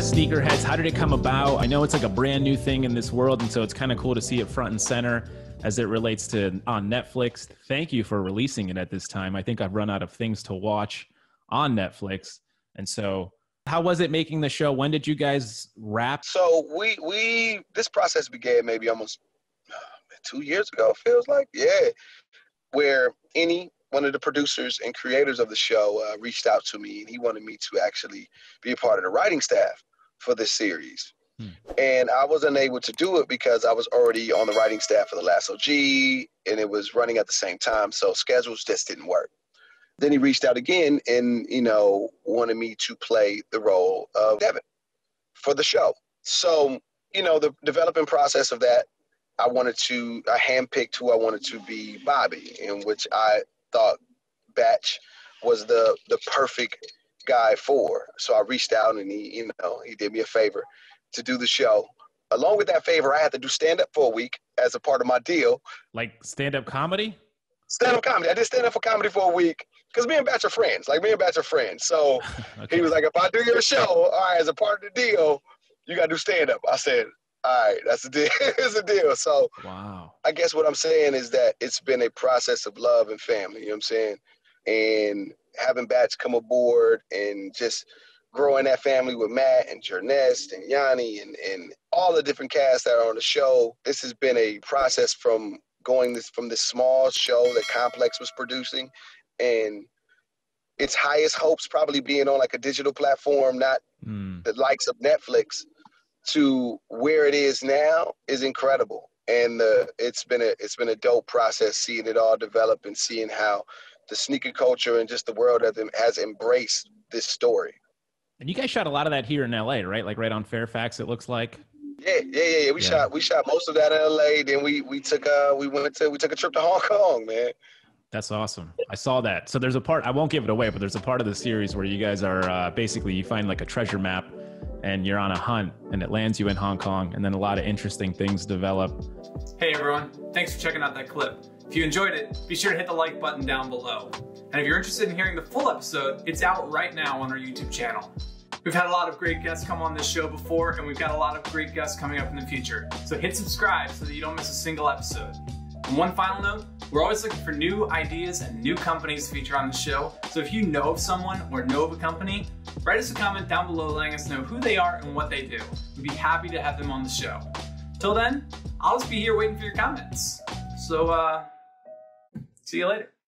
Sneakerheads? How did it come about? I know it's like a brand new thing in this world, and so it's kind of cool to see it front and center as it relates to on Netflix. Thank you for releasing it at this time. I think I've run out of things to watch on Netflix, and so how was it making the show? When did you guys wrap? So we we this process began maybe almost uh, two years ago. Feels like yeah, where any one of the producers and creators of the show uh, reached out to me and he wanted me to actually be a part of the writing staff for this series. Hmm. And I wasn't able to do it because I was already on the writing staff for the last OG and it was running at the same time. So schedules just didn't work. Then he reached out again and, you know, wanted me to play the role of Devin for the show. So, you know, the developing process of that, I wanted to, I handpicked who I wanted to be Bobby, in which I thought Bach was the the perfect guy for. So I reached out and he, you know, he did me a favor to do the show. Along with that favor, I had to do stand up for a week as a part of my deal. Like stand up comedy? Stand up comedy. I did stand up for comedy for a week because me and Bach are friends. Like me and Bach are friends. So okay. he was like, if I do your show, all right, as a part of the deal, you got to do stand up. I said, all right, that's the deal. it's a deal. So wow. I guess what I'm saying is that it's been a process of love and family. You know what I'm saying? And having Bach come aboard and just growing that family with Matt and Jearnest and Yani and, and all the different casts that are on the show. This has been a process from going this from this small show that Complex was producing and its highest hopes probably being on like a digital platform, not mm. the likes of Netflix to where it is now is incredible. And uh, it's been a it's been a dope process seeing it all develop and seeing how the sneaker culture and just the world of them has embraced this story. And you guys shot a lot of that here in LA, right? Like right on Fairfax, it looks like. Yeah, yeah, yeah. yeah. We yeah. shot we shot most of that in LA. Then we we took uh we went to we took a trip to Hong Kong, man. That's awesome. I saw that. So there's a part I won't give it away, but there's a part of the series where you guys are uh, basically you find like a treasure map and you're on a hunt and it lands you in Hong Kong and then a lot of interesting things develop. Hey everyone, thanks for checking out that clip. If you enjoyed it, be sure to hit the like button down below. And if you're interested in hearing the full episode, it's out right now on our YouTube channel. We've had a lot of great guests come on this show before, and we've got a lot of great guests coming up in the future. So hit subscribe so that you don't miss a single episode. And one final note, we're always looking for new ideas and new companies to feature on the show. So if you know of someone or know of a company, write us a comment down below letting us know who they are and what they do. We'd be happy to have them on the show. Till then, I'll just be here waiting for your comments. So, uh, see you later.